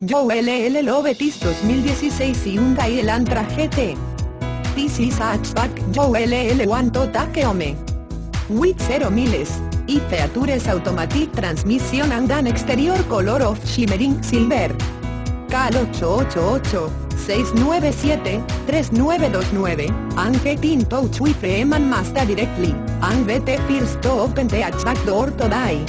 Joe LL Lovetis 2016 y Hyundai Elantra GT. This is hatchback Joe LL One Tota Keome. With 0 miles. Y features automatic transmission and an exterior color of shimmering silver. CAL 888 697 3929 and get in touch with them and Mazda directly, and BT first to open the hatchback door today.